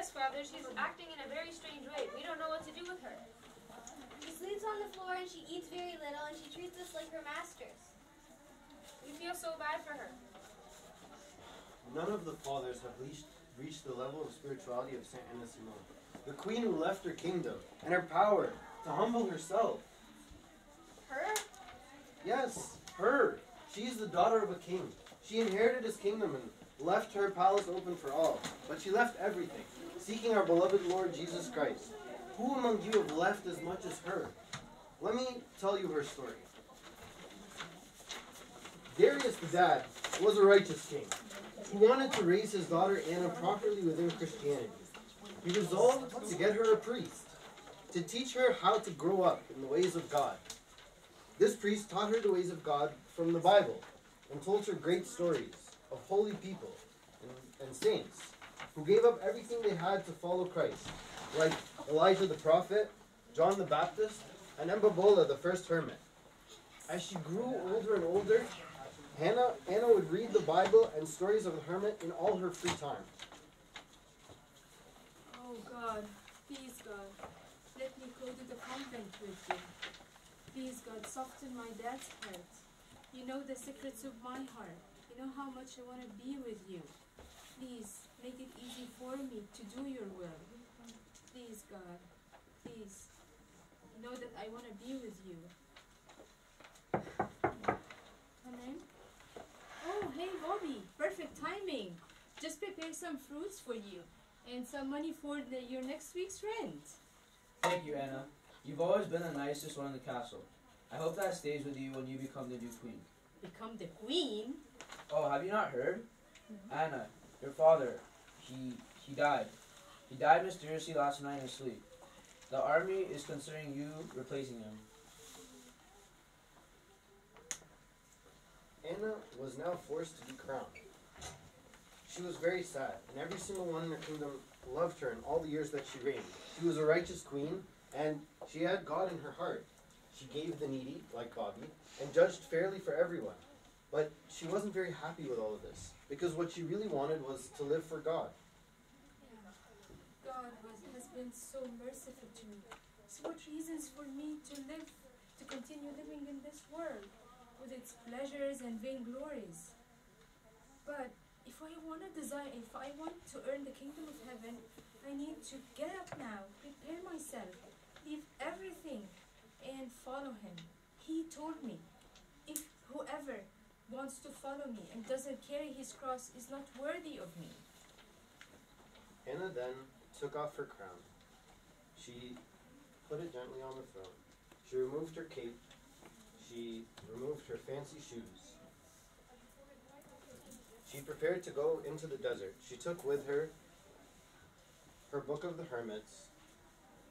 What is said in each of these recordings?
Yes, Father, she's acting in a very strange way. We don't know what to do with her. She sleeps on the floor and she eats very little and she treats us like her masters. We feel so bad for her. None of the fathers have reached, reached the level of spirituality of Saint Anasimon, the queen who left her kingdom and her power to humble herself. Her? Yes, her. She is the daughter of a king. She inherited his kingdom and left her palace open for all. But she left everything, seeking our beloved Lord Jesus Christ. Who among you have left as much as her? Let me tell you her story. Darius the dad was a righteous king He wanted to raise his daughter Anna properly within Christianity. He resolved to get her a priest to teach her how to grow up in the ways of God. This priest taught her the ways of God from the Bible and told her great stories of holy people and, and saints who gave up everything they had to follow Christ, like Elijah the prophet, John the Baptist, and Anba Bola the first hermit. As she grew older and older, Hannah, Anna would read the Bible and stories of the hermit in all her free time. Oh God, please God, let me go to the convent with you. Please God, soften my dad's heart. You know the secrets of my heart. You know how much I want to be with you. Please, make it easy for me to do your will. Please God, please. Know that I want to be with you. Name? Oh, hey Bobby, perfect timing. Just prepare some fruits for you and some money for the, your next week's rent. Thank you, Anna. You've always been the nicest one in the castle. I hope that stays with you when you become the new queen. Become the queen? Oh, have you not heard? Mm-hmm. Anna, your father, he he died. He died mysteriously last night in his sleep. The army is considering you replacing him. Anna was now forced to be crowned. She was very sad, and every single one in her kingdom loved her in all the years that she reigned. She was a righteous queen, and she had God in her heart. She gave the needy, like Bobby, and judged fairly for everyone. But she wasn't very happy with all of this, because what she really wanted was to live for God. God has been so merciful to me. So what reasons for me to live, to continue living in this world with its pleasures and vainglories? But if I want to desire, if I want to earn the kingdom of heaven, I need to get up now, prepare myself, leave everything, and follow him. He told me, if whoever wants to follow me and doesn't carry his cross is not worthy of me. Anna then took off her crown. She put it gently on the throne. She removed her cape. She removed her fancy shoes. She prepared to go into the desert. She took with her her book of the hermits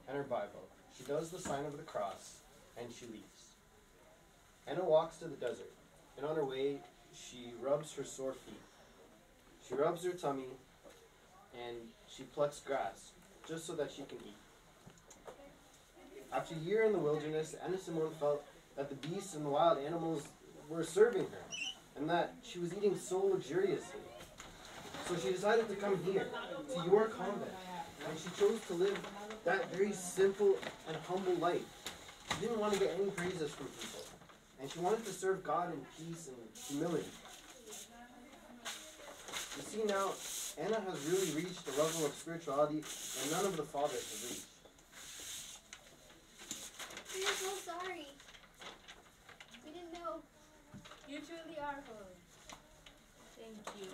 and her Bible. She does the sign of the cross and she leaves. Anna walks to the desert, and on her way, she rubs her sore feet. She rubs her tummy and she plucks grass just so that she can eat. After a year in the wilderness, Anasimon felt that the beasts and the wild animals were serving her and that she was eating so luxuriously. So she decided to come here, to your convent, and she chose to live that very simple and humble life. She didn't want to get any praises from people, and she wanted to serve God in peace and humility. You see now, Anna has really reached a level of spirituality that none of the fathers have reached. We are so sorry. We didn't know. You truly are holy. Thank you.